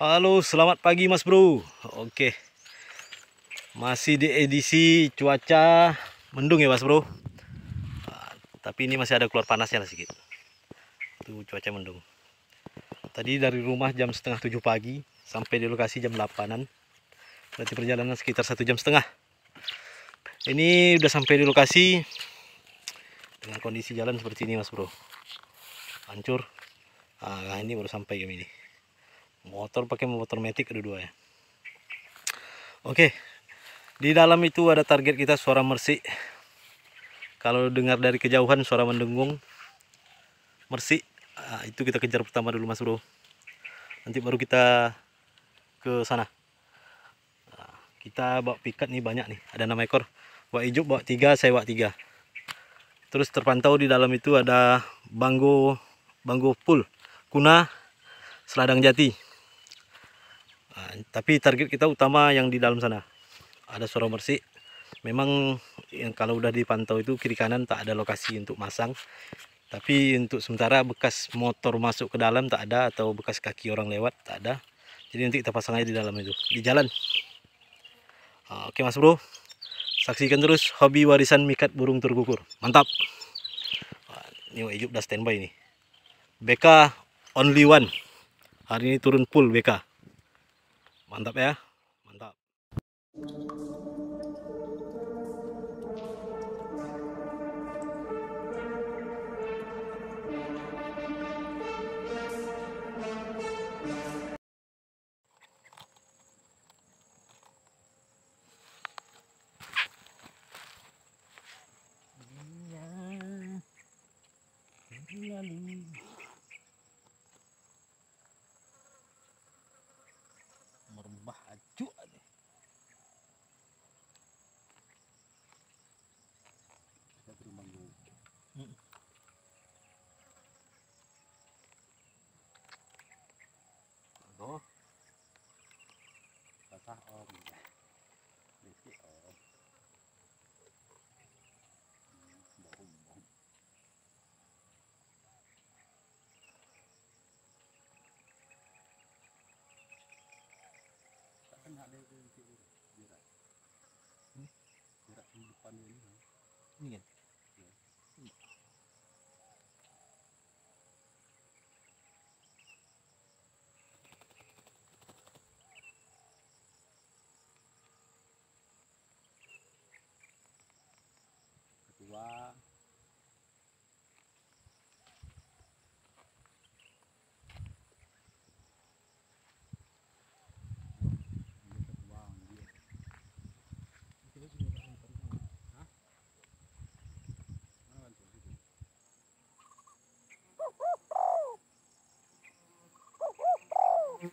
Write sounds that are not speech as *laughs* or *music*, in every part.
Halo, selamat pagi Mas Bro. Oke. Masih di edisi cuaca mendung ya Mas Bro. Ah, tapi ini masih ada keluar panasnya lah sedikit. Itu cuaca mendung. Tadi dari rumah jam setengah tujuh pagi sampai di lokasi jam 8an. Berarti perjalanan sekitar satu jam setengah. Ini udah sampai di lokasi dengan kondisi jalan seperti ini Mas Bro. Hancur. Ah, ini baru sampai jam ini motor pakai motor metik kedua-dua ya. Oke di dalam itu ada target kita suara mersi kalau dengar dari kejauhan suara mendengung mersi nah, itu kita kejar pertama dulu mas bro. Nanti baru kita ke sana. Nah, kita bawa pikat nih banyak nih. Ada enam ekor. Bawa ijuk bawa tiga saya bawa tiga. Terus terpantau di dalam itu ada banggo banggo full kuna seladang jati Nah, tapi target kita utama yang di dalam sana. Ada suara bersih. Memang yang kalau udah dipantau itu kiri kanan tak ada lokasi untuk masang. Tapi untuk sementara bekas motor masuk ke dalam tak ada atau bekas kaki orang lewat tak ada. Jadi nanti kita pasang aja di dalam itu, di jalan. Oke Mas Bro. Saksikan terus hobi warisan mikat burung terkukur. Mantap. Ini Wajib udah standby nih. BK only one. Hari ini turun full BK mantap ya. Mantap pha om được cái ổ. Bụng bụng. Kan ada itu itu itu itu itu itu itu うん。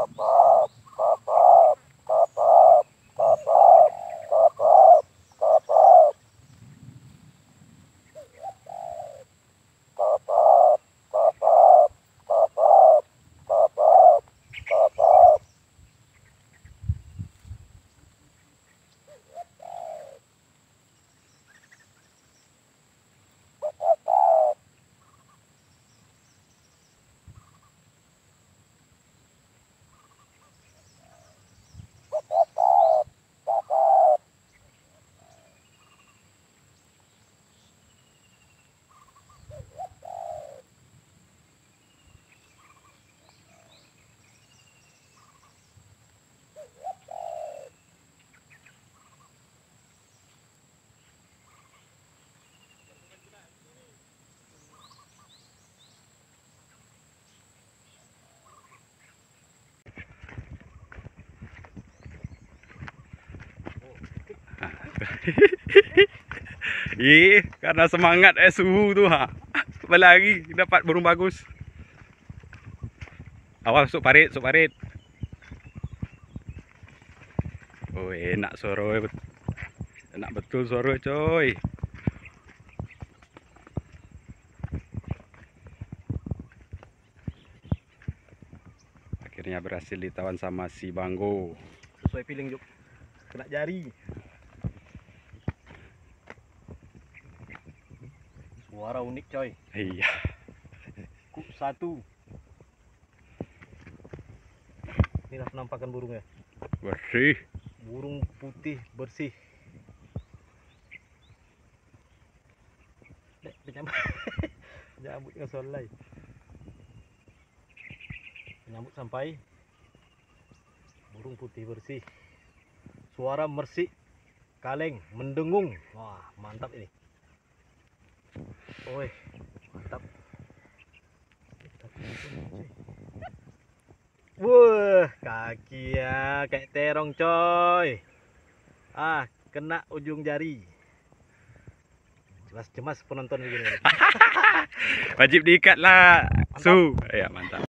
up. Uh, *laughs* Ih, karena semangat eh suhu tuh ha. Berlari dapat burung bagus. Awas masuk parit, masuk parit. Oh, enak suara Enak betul suara coy. Akhirnya berhasil ditawan sama si Banggo. Sesuai feeling Juk. Kena jari. Suara unik coy. Iya. Kuk satu. Inilah penampakan burungnya. Bersih. Burung putih bersih. Dek, penyambut. *laughs* penyambut dengan solai. Penyambut sampai. Burung putih bersih. Suara mersik. Kaleng, mendengung. Wah, mantap ini. Oi, mantap. Wah, kaki ya kayak terong coy. Ah, kena ujung jari. Cemas-cemas penonton begini. *laughs* Wajib diikat lah. Su. Ya, mantap.